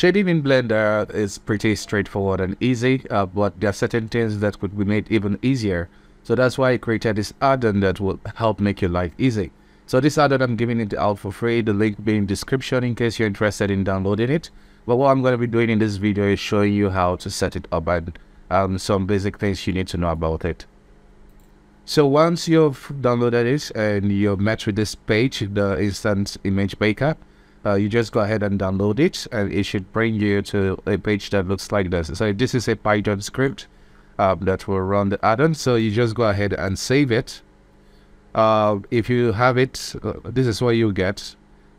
Shading in Blender is pretty straightforward and easy, uh, but there are certain things that could be made even easier. So that's why I created this add-on that will help make your life easy. So this add-on I'm giving it out for free, the link being in description in case you're interested in downloading it. But what I'm going to be doing in this video is showing you how to set it up and um, some basic things you need to know about it. So once you've downloaded it and you're met with this page, the instant image maker, uh, you just go ahead and download it and it should bring you to a page that looks like this. So this is a Python script um, that will run the add-on. So you just go ahead and save it. Uh, if you have it, uh, this is what you get.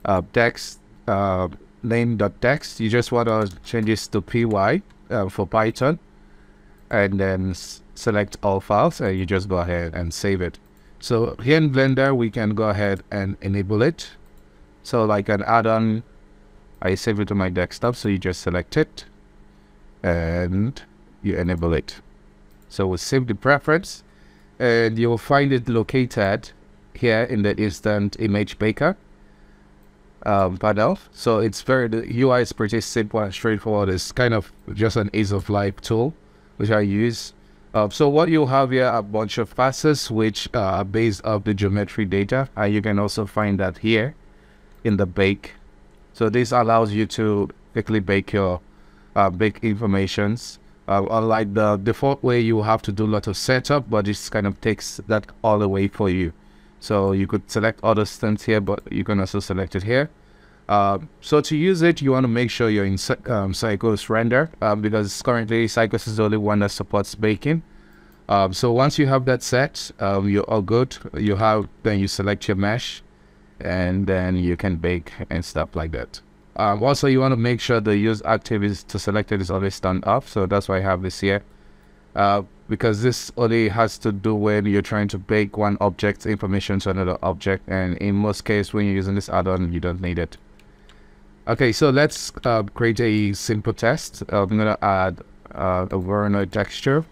Uh, text uh, name.txt. You just want to change this to py uh, for Python and then select all files and you just go ahead and save it. So here in Blender, we can go ahead and enable it so like an add-on, I save it to my desktop. So you just select it and you enable it. So we'll save the preference and you'll find it located here in the instant image maker um, panel. So it's very, the UI is pretty simple and straightforward. It's kind of just an ease of life tool, which I use. Uh, so what you have here a bunch of passes, which are based off the geometry data and you can also find that here in the bake. So this allows you to quickly bake your uh, bake informations. Uh, unlike the default way, you have to do a lot of setup, but this kind of takes that all away for you. So you could select other stunts here, but you can also select it here. Uh, so to use it, you want to make sure you're in um, Cycles render um, because currently Cycles is the only one that supports baking. Um, so once you have that set, um, you're all good. You have then you select your mesh and then you can bake and stuff like that. Um, also, you want to make sure the use active is to select it is always turned off. So that's why I have this here. Uh, because this only has to do when you're trying to bake one object's information to another object. And in most cases, when you're using this add-on, you don't need it. Okay, so let's uh, create a simple test. I'm going to add uh, a Voronoi texture.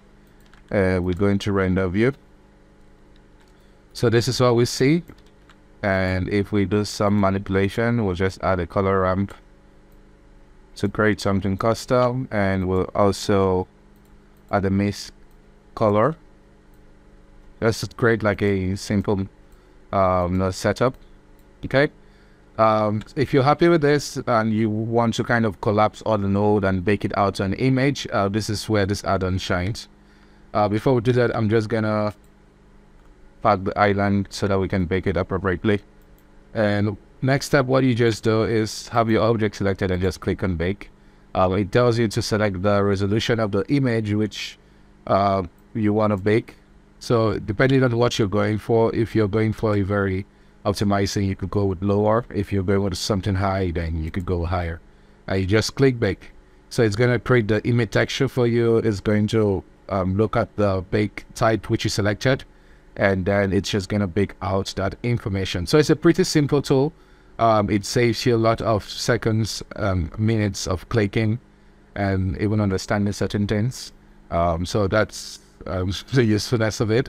Uh, we're going to render view. So this is what we see and if we do some manipulation we'll just add a color ramp to create something custom. And we'll also add a mist color. Just create like a simple um, setup. Okay? Um, if you're happy with this and you want to kind of collapse all the node and bake it out to an image uh, this is where this add-on shines. Uh, before we do that I'm just gonna pack the island so that we can bake it appropriately. And next step, what you just do is have your object selected and just click on bake. Um, it tells you to select the resolution of the image which uh, you want to bake. So depending on what you're going for, if you're going for a very optimizing, you could go with lower. If you're going with something high, then you could go higher. And uh, you just click bake. So it's going to create the image texture for you. It's going to um, look at the bake type which you selected and then it's just going to bake out that information. So it's a pretty simple tool. Um, it saves you a lot of seconds, um, minutes of clicking and even understanding certain things. Um, so that's um, the usefulness of it.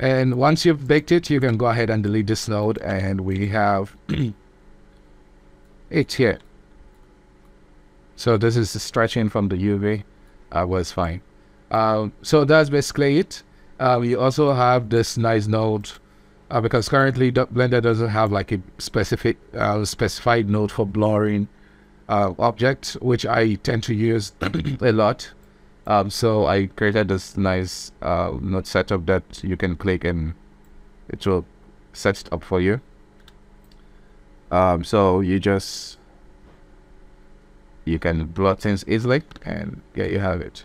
And once you've baked it, you can go ahead and delete this node and we have it here. So this is stretching from the UV uh, was fine. Uh, so that's basically it. Um, you also have this nice node uh, because currently Blender doesn't have like a specific uh, specified node for blurring uh, objects, which I tend to use a lot. Um, so I created this nice uh, node setup that you can click and it will set it up for you. Um, so you just you can blur things easily and yeah you have it.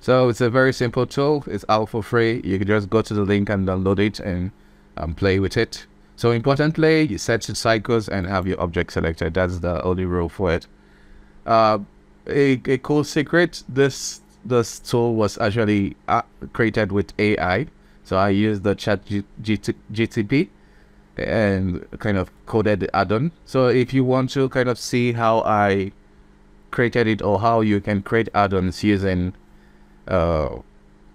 So it's a very simple tool. It's out for free. You can just go to the link and download it and um, play with it. So importantly, you set the cycles and have your object selected. That's the only rule for it. Uh, a, a cool secret, this this tool was actually uh, created with AI. So I used the chat GTP and kind of coded the add-on. So if you want to kind of see how I created it or how you can create add-ons using uh,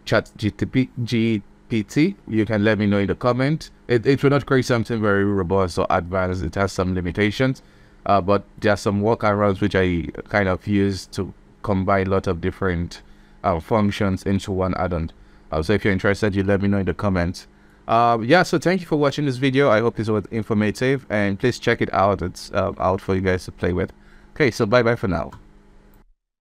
chat GPT, you can let me know in the comment. It, it will not create something very robust or advanced. It has some limitations. uh, but there are some workarounds which I kind of use to combine a lot of different uh, functions into one add-on. Uh, so if you're interested, you let me know in the comments. Uh, yeah, so thank you for watching this video. I hope this was informative and please check it out. It's uh, out for you guys to play with. Okay, so bye bye for now.